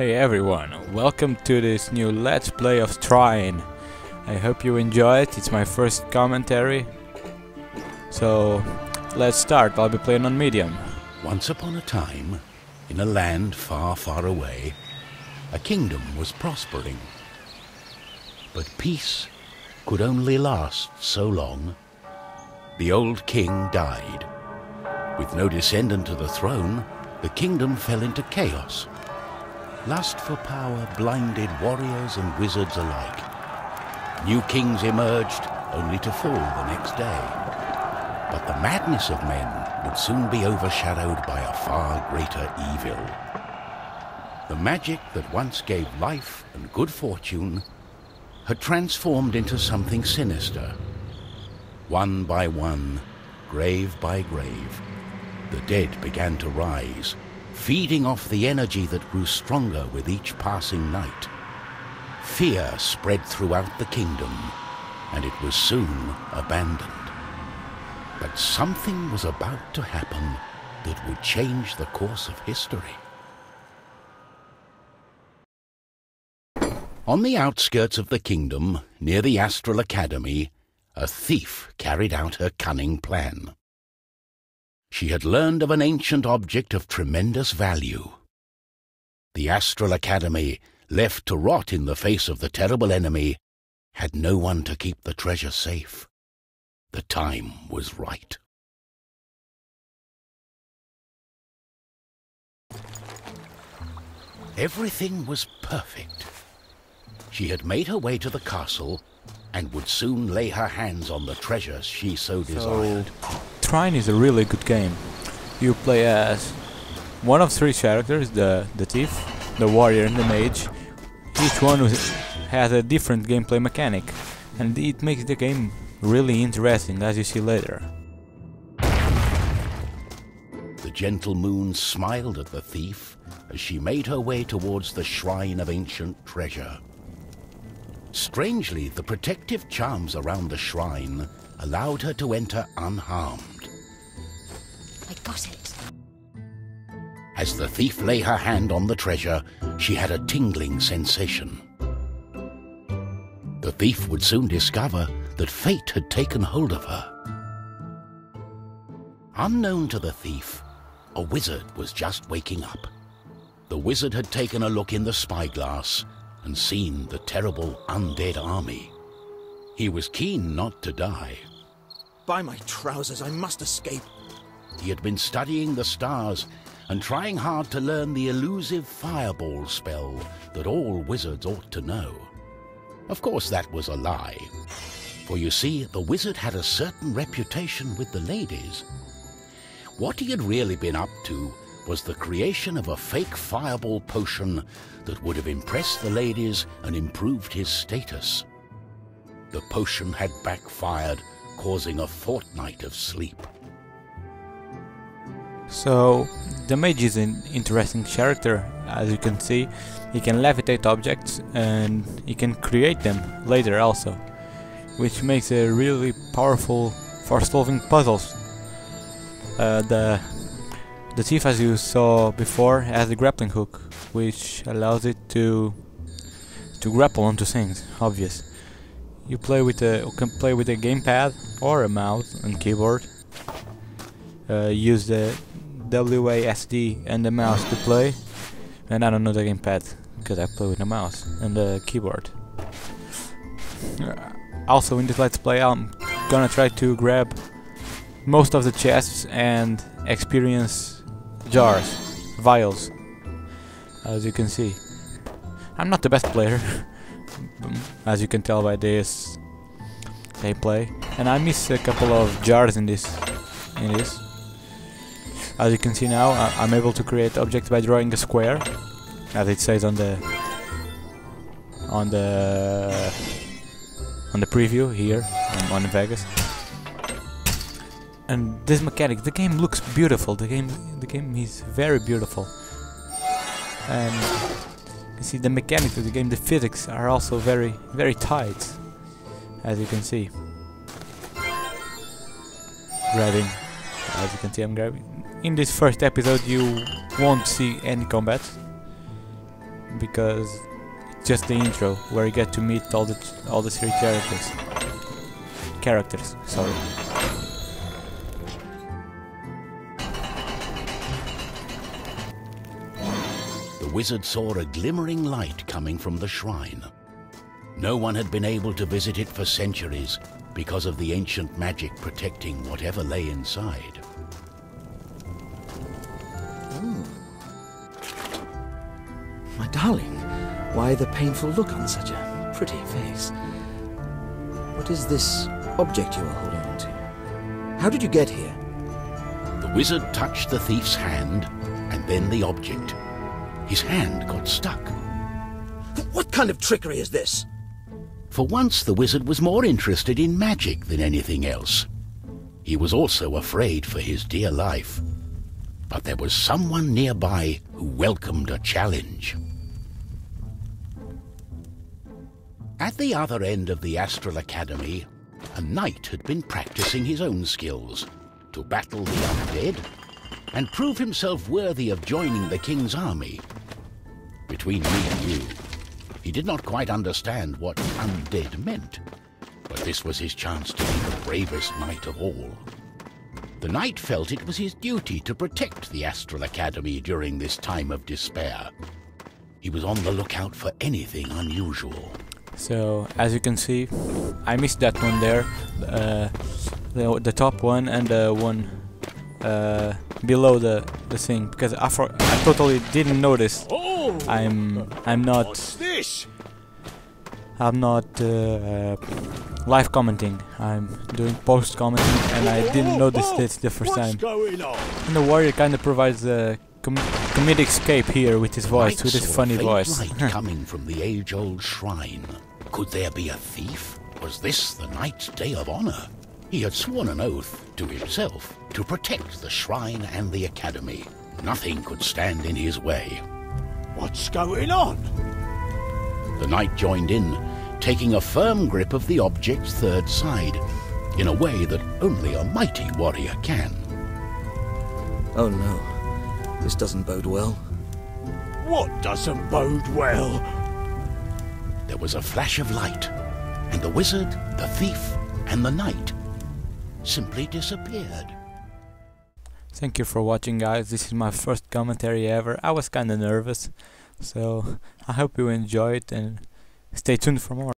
Hey everyone, welcome to this new Let's Play of Trine. I hope you enjoy it, it's my first commentary. So, let's start, I'll be playing on medium. Once upon a time, in a land far, far away, a kingdom was prospering. But peace could only last so long. The old king died. With no descendant to the throne, the kingdom fell into chaos. Lust for power blinded warriors and wizards alike. New kings emerged, only to fall the next day. But the madness of men would soon be overshadowed by a far greater evil. The magic that once gave life and good fortune had transformed into something sinister. One by one, grave by grave, the dead began to rise, feeding off the energy that grew stronger with each passing night. Fear spread throughout the kingdom, and it was soon abandoned. But something was about to happen that would change the course of history. On the outskirts of the kingdom, near the Astral Academy, a thief carried out her cunning plan. She had learned of an ancient object of tremendous value. The Astral Academy, left to rot in the face of the terrible enemy, had no one to keep the treasure safe. The time was right. Everything was perfect. She had made her way to the castle and would soon lay her hands on the treasures she so desired. Trine is a really good game. You play as one of three characters, the, the thief, the warrior and the mage. Each one has a different gameplay mechanic and it makes the game really interesting as you see later. The gentle moon smiled at the thief as she made her way towards the shrine of ancient treasure. Strangely, the protective charms around the shrine allowed her to enter unharmed. I got it. As the thief lay her hand on the treasure, she had a tingling sensation. The thief would soon discover that fate had taken hold of her. Unknown to the thief, a wizard was just waking up. The wizard had taken a look in the spyglass and seen the terrible undead army. He was keen not to die. By my trousers, I must escape. He had been studying the stars and trying hard to learn the elusive fireball spell that all wizards ought to know. Of course, that was a lie. For you see, the wizard had a certain reputation with the ladies. What he had really been up to was the creation of a fake fireball potion that would have impressed the ladies and improved his status. The potion had backfired, causing a fortnight of sleep. So, the mage is an interesting character, as you can see. He can levitate objects and he can create them later also, which makes it really powerful for solving puzzles. Uh, the the thief, as you saw before, has a grappling hook, which allows it to to grapple onto things. Obvious. You play with a you can play with a gamepad or a mouse and keyboard. Uh, use the WASD and the mouse to play, and I don't know the gamepad because I play with the mouse and the keyboard. Uh, also, in this let's play, I'm gonna try to grab most of the chests and experience jars, vials, as you can see. I'm not the best player, as you can tell by this gameplay, and I miss a couple of jars in this. In this, as you can see now, I'm able to create objects by drawing a square, as it says on the on the on the preview here on, on Vegas. And this mechanic the game looks beautiful. The game the game is very beautiful. And you see the mechanics of the game the physics are also very very tight as you can see. Grabbing as you can see I'm grabbing in this first episode you won't see any combat because it's just the intro where you get to meet all the all the three characters. Characters, sorry. The wizard saw a glimmering light coming from the shrine. No one had been able to visit it for centuries because of the ancient magic protecting whatever lay inside. Hmm. My darling, why the painful look on such a pretty face? What is this object you are holding on to? How did you get here? The wizard touched the thief's hand and then the object. His hand got stuck. What kind of trickery is this? For once, the wizard was more interested in magic than anything else. He was also afraid for his dear life. But there was someone nearby who welcomed a challenge. At the other end of the Astral Academy, a knight had been practicing his own skills to battle the undead and prove himself worthy of joining the king's army. Between me and you, he did not quite understand what undead meant, but this was his chance to be the bravest knight of all. The knight felt it was his duty to protect the Astral Academy during this time of despair. He was on the lookout for anything unusual. So as you can see, I missed that one there, uh, the the top one and the one uh, below the the thing because I for I totally didn't notice. Oh, I'm I'm not what's this? I'm not uh, uh, live commenting. I'm doing post commenting and I didn't notice this the first time. And the warrior kind of provides a com comedic escape here with his voice, with his funny voice. light coming from the age-old shrine. Could there be a thief? Was this the knight's day of honor? He had sworn an oath to himself to protect the shrine and the academy. Nothing could stand in his way. What's going on? The knight joined in, taking a firm grip of the object's third side, in a way that only a mighty warrior can. Oh no, this doesn't bode well. What doesn't bode well? There was a flash of light, and the wizard, the thief, and the knight simply disappeared. Thank you for watching guys, this is my first commentary ever. I was kinda nervous, so I hope you enjoy it and stay tuned for more.